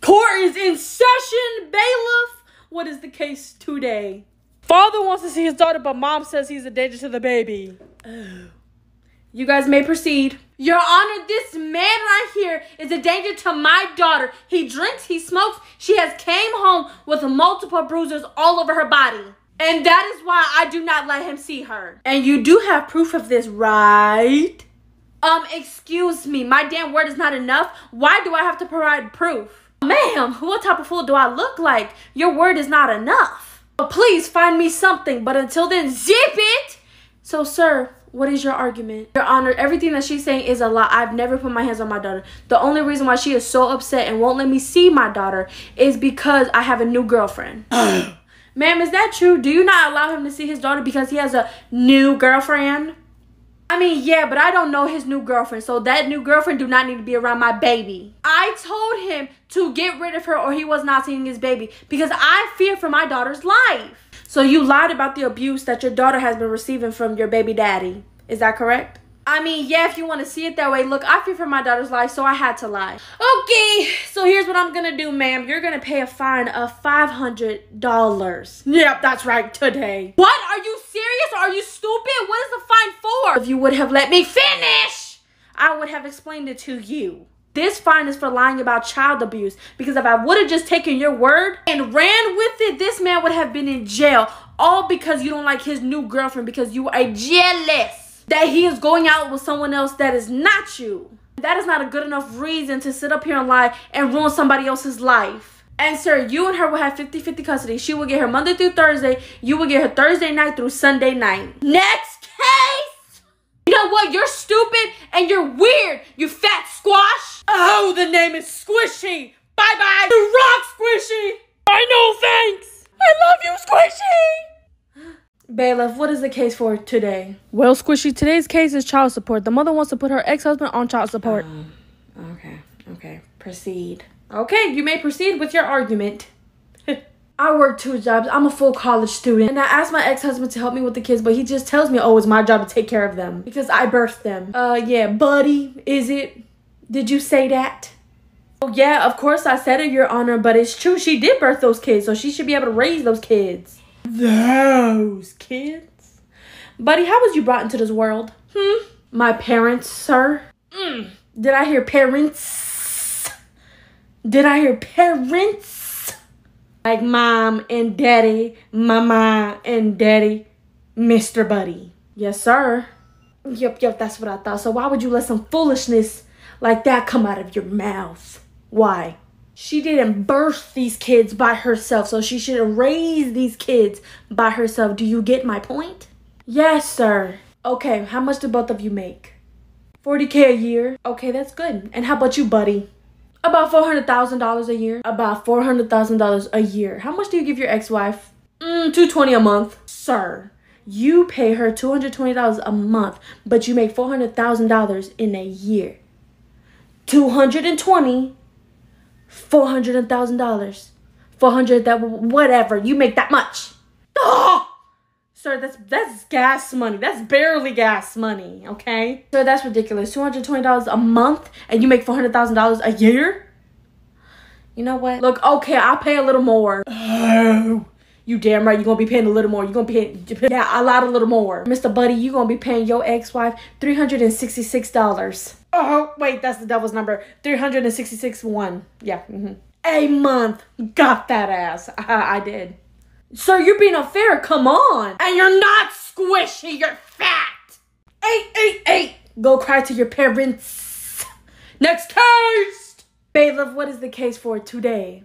Court is in session, bailiff. What is the case today? Father wants to see his daughter, but mom says he's a danger to the baby. You guys may proceed. Your Honor, this man right here is a danger to my daughter. He drinks, he smokes. She has came home with multiple bruises all over her body. And that is why I do not let him see her. And you do have proof of this, right? Um, excuse me, my damn word is not enough. Why do I have to provide proof? Ma'am, what type of fool do I look like? Your word is not enough. But please find me something, but until then, zip it! So, sir, what is your argument? Your Honor, everything that she's saying is a lie. I've never put my hands on my daughter. The only reason why she is so upset and won't let me see my daughter is because I have a new girlfriend. Ma'am, is that true? Do you not allow him to see his daughter because he has a new girlfriend? I mean, yeah, but I don't know his new girlfriend, so that new girlfriend do not need to be around my baby. I told him to get rid of her or he was not seeing his baby because I fear for my daughter's life. So you lied about the abuse that your daughter has been receiving from your baby daddy. Is that correct? I mean, yeah, if you want to see it that way. Look, I fear for my daughter's life, so I had to lie. Okay, so here's what I'm gonna do, ma'am. You're gonna pay a fine of $500. Yep, that's right, today. What? Are you serious? Are you stupid? What is the fine for? If you would have let me finish, I would have explained it to you. This fine is for lying about child abuse because if I would have just taken your word and ran with it, this man would have been in jail. All because you don't like his new girlfriend because you are jealous that he is going out with someone else that is not you. That is not a good enough reason to sit up here and lie and ruin somebody else's life. And sir, you and her will have 50-50 custody. She will get her Monday through Thursday. You will get her Thursday night through Sunday night. Next case! You know what? You're stupid and you're weird, you fat squash. Oh, the name is Squishy. Bye bye. You rock, Squishy. I know, thanks. I love you, Squishy. Bailiff, what is the case for today? Well, Squishy, today's case is child support. The mother wants to put her ex husband on child support. Um, okay, okay. Proceed. Okay, you may proceed with your argument. I work two jobs. I'm a full college student. And I asked my ex-husband to help me with the kids, but he just tells me, oh, it's my job to take care of them. Because I birthed them. Uh, yeah, buddy, is it? Did you say that? Oh, yeah, of course I said it, Your Honor, but it's true. She did birth those kids, so she should be able to raise those kids. Those kids? Buddy, how was you brought into this world? Hmm? My parents, sir? Mm. Did I hear parents? Did I hear parents? Like mom and daddy, mama and daddy, Mr. Buddy. Yes, sir. Yep, yep, that's what I thought. So why would you let some foolishness like that come out of your mouth? Why? She didn't birth these kids by herself, so she should raise these kids by herself. Do you get my point? Yes, sir. Okay, how much do both of you make? 40k a year. Okay, that's good. And how about you, buddy? About $400,000 a year. About $400,000 a year. How much do you give your ex-wife? Mm, 220 a month. Sir, you pay her $220 a month, but you make $400,000 in a year. 220 $400,000. 400 that whatever, you make that much. Oh! Sir, that's that's gas money. That's barely gas money, okay? Sir, that's ridiculous. $220 a month and you make $400,000 a year? You know what? Look, okay, I'll pay a little more. Oh, you damn right you're gonna be paying a little more. You're gonna pay, yeah, a lot a little more. Mr. Buddy, you're gonna be paying your ex-wife $366. Oh, wait, that's the devil's number. 366 one. Yeah. Mm-hmm. A month. Got that ass. I, I did. Sir, you're being unfair. Come on. And you're not squishy. You're fat. Eight, eight, eight. Go cry to your parents. Next case. Bailiff, what is the case for today?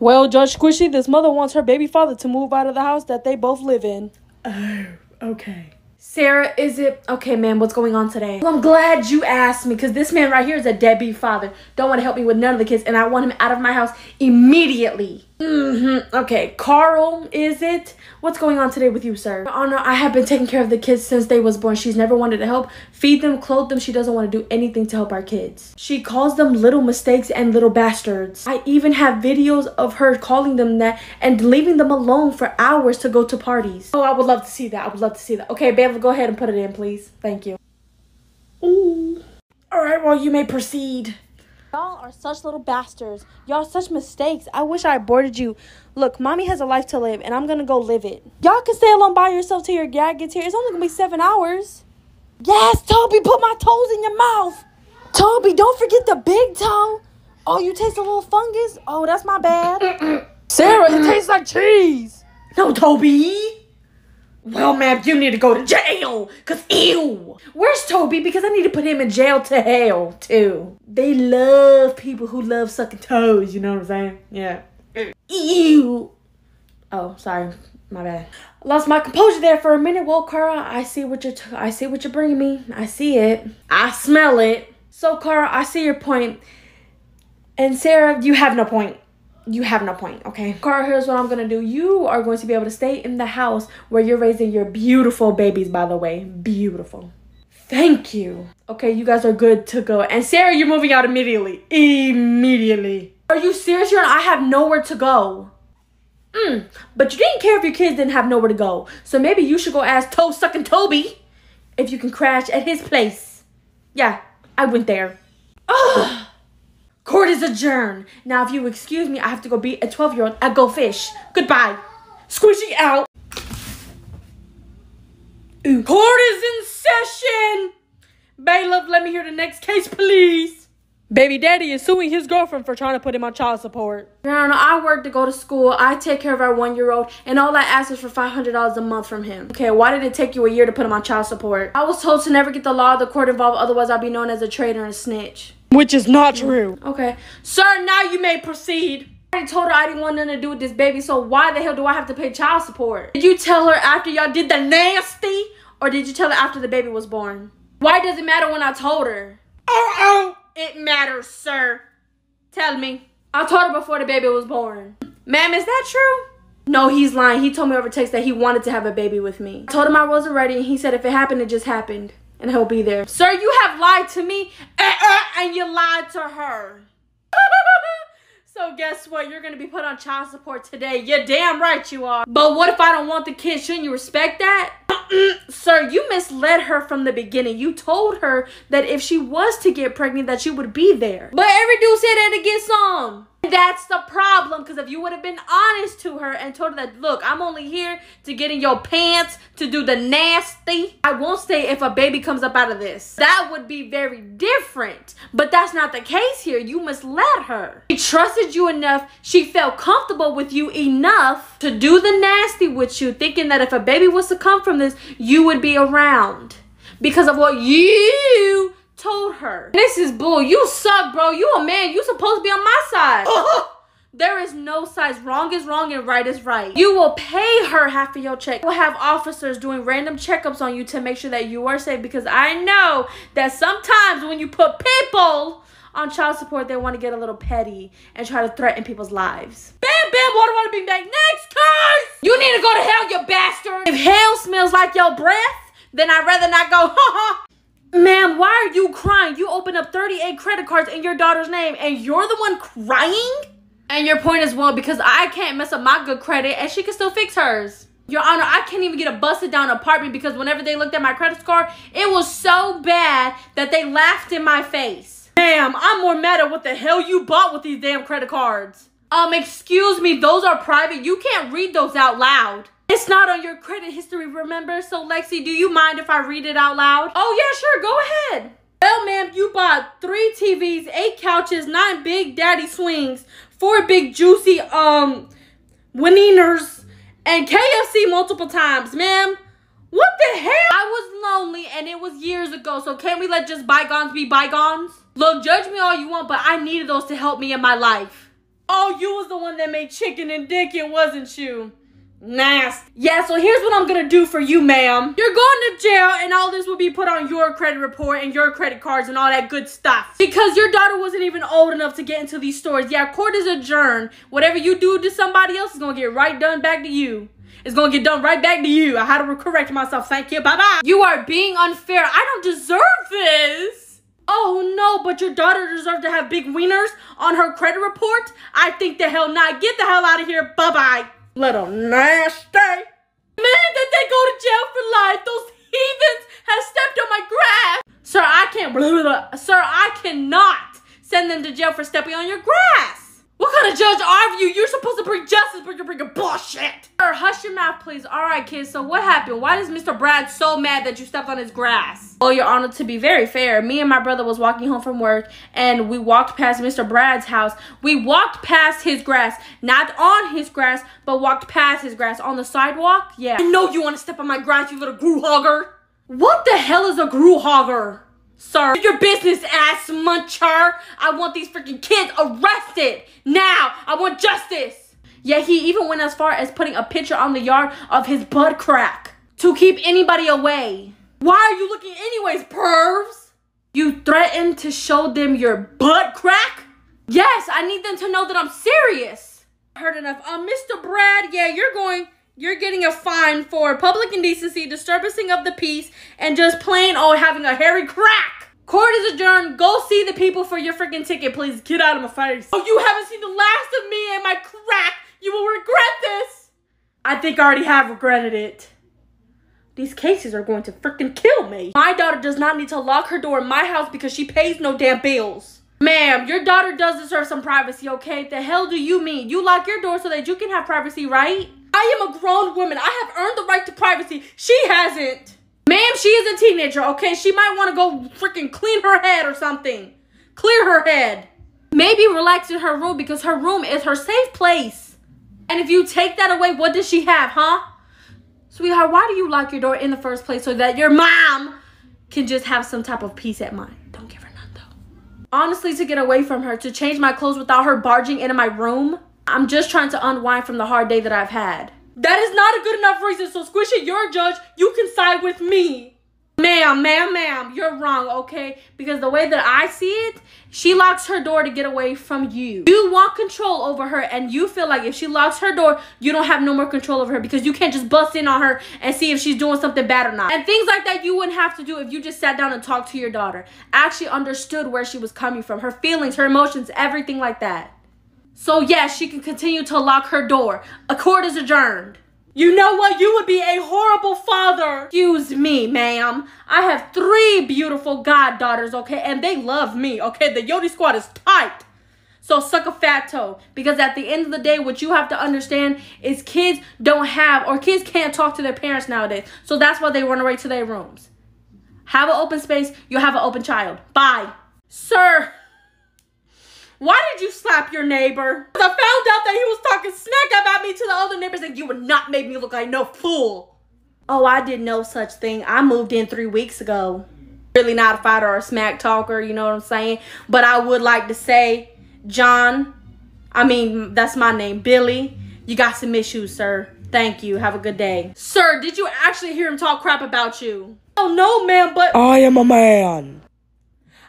Well, Judge Squishy, this mother wants her baby father to move out of the house that they both live in. Oh, okay. Sarah, is it okay, man? What's going on today? Well, I'm glad you asked me because this man right here is a deadbeat father. Don't want to help me with none of the kids, and I want him out of my house immediately. Mm-hmm. Okay, Carl, is it? What's going on today with you, sir? Oh no, I have been taking care of the kids since they was born. She's never wanted to help feed them, clothe them. She doesn't want to do anything to help our kids. She calls them little mistakes and little bastards. I even have videos of her calling them that and leaving them alone for hours to go to parties. Oh, I would love to see that. I would love to see that. Okay, babe, go ahead and put it in, please. Thank you. Ooh. All right, well, you may proceed. Y'all are such little bastards. Y'all are such mistakes. I wish I aborted you. Look, mommy has a life to live, and I'm gonna go live it. Y'all can stay alone by yourself till your dad gets here. It's only gonna be seven hours. Yes, Toby, put my toes in your mouth. Toby, don't forget the big toe. Oh, you taste a little fungus? Oh, that's my bad. Sarah, it tastes like cheese. No, Toby. Well, ma'am, you need to go to jail. Cause ew. Where's Toby? Because I need to put him in jail to hell too. They love people who love sucking toes. You know what I'm saying? Yeah. Ew. Oh, sorry. My bad. Lost my composure there for a minute. Well, Cara, I see what you're. I see what you're bringing me. I see it. I smell it. So, Cara, I see your point. And Sarah, you have no point you have no point, okay? Cara, here's what I'm gonna do. You are going to be able to stay in the house where you're raising your beautiful babies, by the way. Beautiful. Thank you. Okay, you guys are good to go. And Sarah, you're moving out immediately. Immediately. Are you serious? You're I have nowhere to go. Mm, but you didn't care if your kids didn't have nowhere to go. So maybe you should go ask toe sucking Toby if you can crash at his place. Yeah, I went there. Ugh. Court is adjourned. Now, if you excuse me, I have to go beat a 12 year old at Go Fish. Goodbye. Squishy out. Ooh. Court is in session. Bailiff, let me hear the next case, please. Baby daddy is suing his girlfriend for trying to put him on child support. Your Honor, I work to go to school. I take care of our one year old, and all I ask is for $500 a month from him. Okay, why did it take you a year to put him on child support? I was told to never get the law of the court involved, otherwise, I'd be known as a traitor and a snitch. Which is not true. Okay. Sir, now you may proceed. I already told her I didn't want nothing to do with this baby, so why the hell do I have to pay child support? Did you tell her after y'all did the nasty, or did you tell her after the baby was born? Why does it matter when I told her? Oh, oh, it matters, sir. Tell me. I told her before the baby was born. Ma'am, is that true? No, he's lying. He told me over text that he wanted to have a baby with me. I told him I wasn't ready, and he said if it happened, it just happened and he'll be there. Sir, you have lied to me and you lied to her. so guess what? You're gonna be put on child support today. You're damn right you are. But what if I don't want the kid? Shouldn't you respect that? Sir, you misled her from the beginning. You told her that if she was to get pregnant that you would be there. But every dude said that to get some. That's the problem. Because if you would have been honest to her and told her that, look, I'm only here to get in your pants, to do the nasty, I won't say if a baby comes up out of this. That would be very different. But that's not the case here. You misled her. She trusted you enough. She felt comfortable with you enough to do the nasty with you, thinking that if a baby was to come from this, you would be around. Because of what you told her. This is bull. You suck, bro. You a man. You supposed to be on my side. Uh-huh. There is no size. Wrong is wrong and right is right. You will pay her half of your check. We'll have officers doing random checkups on you to make sure that you are safe because I know that sometimes when you put people on child support, they want to get a little petty and try to threaten people's lives. Bam, bam, water, water, bing, bang. Next case! You need to go to hell, you bastard! If hell smells like your breath, then I'd rather not go, ha ha. Ma'am, why are you crying? You opened up 38 credit cards in your daughter's name and you're the one crying? And your point is, well, because I can't mess up my good credit and she can still fix hers. Your Honor, I can't even get a busted down apartment because whenever they looked at my credit score, it was so bad that they laughed in my face. Ma'am, I'm more mad at what the hell you bought with these damn credit cards. Um, excuse me, those are private. You can't read those out loud. It's not on your credit history, remember? So, Lexi, do you mind if I read it out loud? Oh, yeah, sure. Go ahead. Well, ma'am, you bought three TVs, eight couches, nine big daddy swings, four big juicy, um, wieners, and KFC multiple times, ma'am. What the hell? I was lonely and it was years ago, so can't we let just bygones be bygones? Look, judge me all you want, but I needed those to help me in my life. Oh, you was the one that made chicken and dick, wasn't you? Nasty. Yeah, so here's what I'm gonna do for you, ma'am. You're going to jail, and all this will be put on your credit report and your credit cards and all that good stuff. Because your daughter wasn't even old enough to get into these stores. Yeah, court is adjourned. Whatever you do to somebody else is gonna get right done back to you. It's gonna get done right back to you. I had to correct myself. Thank you. Bye bye. You are being unfair. I don't deserve this. Oh no, but your daughter deserves to have big wieners on her credit report? I think the hell not. Get the hell out of here. Bye bye. Little nasty. Man, did they go to jail for life? Those heathens have stepped on my grass. Sir, I can't, blah, blah, blah. sir, I cannot send them to jail for stepping on your grass. What kind of judge are you? You're supposed to bring justice, but you're bringing bullshit. Sir, hush your mouth, please. All right, kids. So what happened? Why is Mr. Brad so mad that you stepped on his grass? Well, Your Honor, to be very fair, me and my brother was walking home from work, and we walked past Mr. Brad's house. We walked past his grass, not on his grass, but walked past his grass on the sidewalk. Yeah. I know you want to step on my grass, you little grew hogger. What the hell is a grew hogger? Sir, your business, ass muncher. I want these freaking kids arrested now. I want justice. Yeah, he even went as far as putting a picture on the yard of his butt crack to keep anybody away. Why are you looking anyways, pervs? You threatened to show them your butt crack? Yes, I need them to know that I'm serious. Heard enough. Um, Mr. Brad, yeah, you're going you're getting a fine for public indecency, disturbing of the peace, and just plain old having a hairy crack. Court is adjourned. Go see the people for your freaking ticket, please. Get out of my face. Oh, you haven't seen the last of me and my crack. You will regret this. I think I already have regretted it. These cases are going to freaking kill me. My daughter does not need to lock her door in my house because she pays no damn bills. Ma'am, your daughter does deserve some privacy, okay? The hell do you mean? You lock your door so that you can have privacy, right? I am a grown woman. I have earned the right to privacy. She hasn't. Ma'am, she is a teenager, okay? She might want to go freaking clean her head or something. Clear her head. Maybe relax in her room because her room is her safe place. And if you take that away, what does she have, huh? Sweetheart, why do you lock your door in the first place so that your mom can just have some type of peace at mind? Don't give her none, though. Honestly, to get away from her, to change my clothes without her barging into my room, I'm just trying to unwind from the hard day that I've had. That is not a good enough reason, so Squishy, you're a judge. You can side with me. Ma'am, ma'am, ma'am, you're wrong, okay? Because the way that I see it, she locks her door to get away from you. You want control over her, and you feel like if she locks her door, you don't have no more control over her because you can't just bust in on her and see if she's doing something bad or not. And things like that you wouldn't have to do if you just sat down and talked to your daughter. Actually understood where she was coming from, her feelings, her emotions, everything like that. So yes, she can continue to lock her door. A court is adjourned. You know what? You would be a horrible father. Excuse me, ma'am. I have three beautiful goddaughters, okay? And they love me, okay? The Yodi squad is tight. So suck a fat toe. Because at the end of the day, what you have to understand is kids don't have, or kids can't talk to their parents nowadays. So that's why they run away to their rooms. Have an open space, you'll have an open child. Bye. Sir. Why did you slap your neighbor? I found out that he was talking smack about me to the other neighbors and you would not make me look like no fool. Oh, I did no such thing. I moved in three weeks ago. Really not a fighter or a smack talker, you know what I'm saying? But I would like to say, John, I mean, that's my name, Billy, you got some issues, sir. Thank you. Have a good day. Sir, did you actually hear him talk crap about you? Oh, no, ma'am, but... I am a man.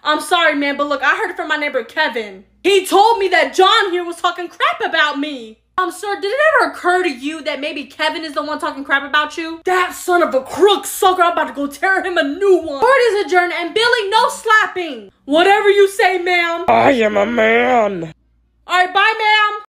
I'm sorry, man, but look, I heard it from my neighbor, Kevin. He told me that John here was talking crap about me. Um, sir, did it ever occur to you that maybe Kevin is the one talking crap about you? That son of a crook sucker, I'm about to go tear him a new one. Court is adjourned, and Billy, no slapping. Whatever you say, ma'am. I am a man. All right, bye, ma'am.